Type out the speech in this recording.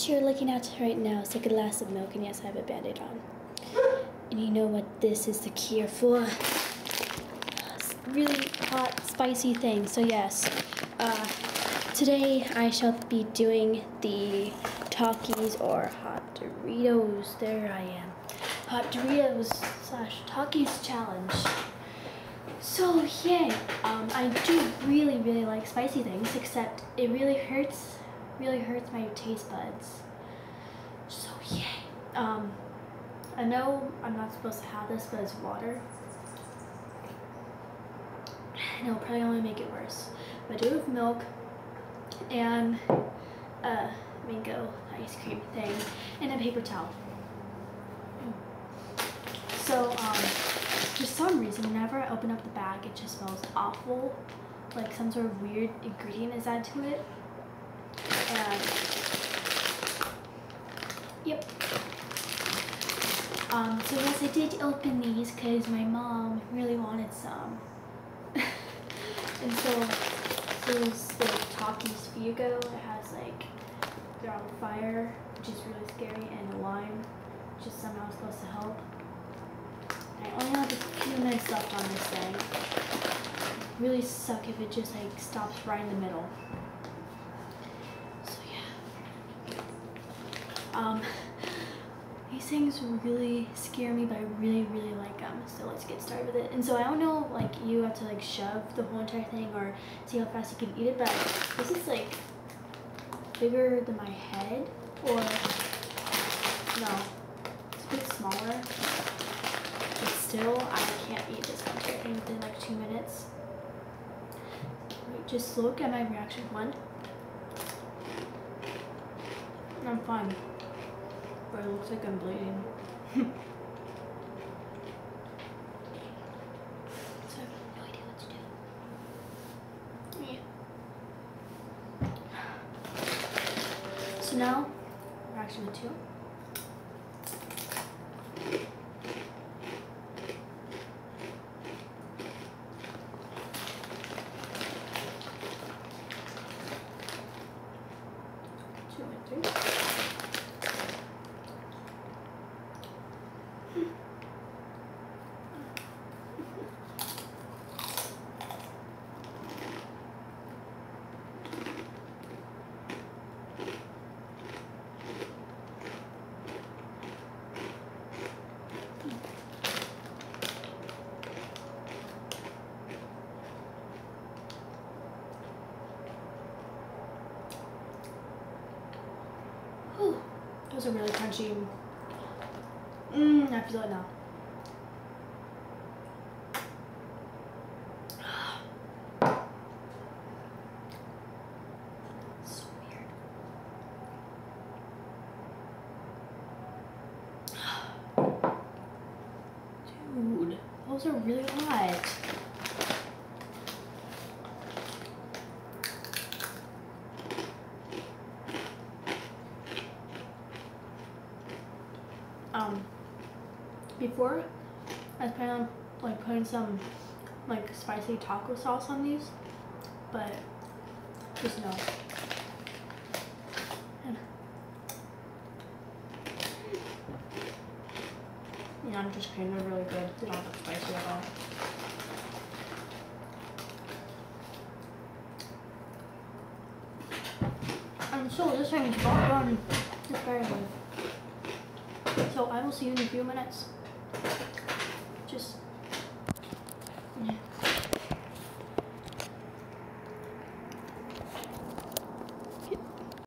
what you're looking at right now is a glass of milk, and yes, I have a band-aid on. And you know what this is the cure for? Really hot, spicy thing. So yes, uh, today I shall be doing the Takis or Hot Doritos. There I am. Hot Doritos slash Takis challenge. So yay! Um, I do really, really like spicy things, except it really hurts, really hurts my taste buds. So yay! Um, I know I'm not supposed to have this, but it's water. And it'll probably only make it worse. But I do it with milk and a mango ice cream thing and a paper towel. So, um, for some reason, whenever I open up the bag, it just smells awful. Like some sort of weird ingredient is added to it. Yep. Um, so yes, I did open these because my mom really wanted some. and so, there's the Takis Fuego. It has like, they're on fire, which is really scary, and a lime, which is somehow supposed to help. I only have a few minutes left on this thing. Really suck if it just like stops right in the middle. So yeah. Um, these things really scare me, but I really, really like them. So let's get started with it. And so I don't know, like you have to like shove the whole entire thing or see how fast you can eat it, but this is like bigger than my head or no, it's a bit smaller But still, I can't eat this much. thing within like two minutes. Wait, just look at my reaction. One. I'm fine. But it looks like I'm bleeding. so I have no idea what to do. Yeah. So now, reaction with two. Those are really crunchy. Mmm, I feel it now. so weird. Dude, those are really hot. um, before I was planning on like putting some like spicy taco sauce on these, but just no. Yeah, I'm just kidding, they're really good. They don't look spicy at all. And so this thing is all done. It's very good. So I will see you in a few minutes.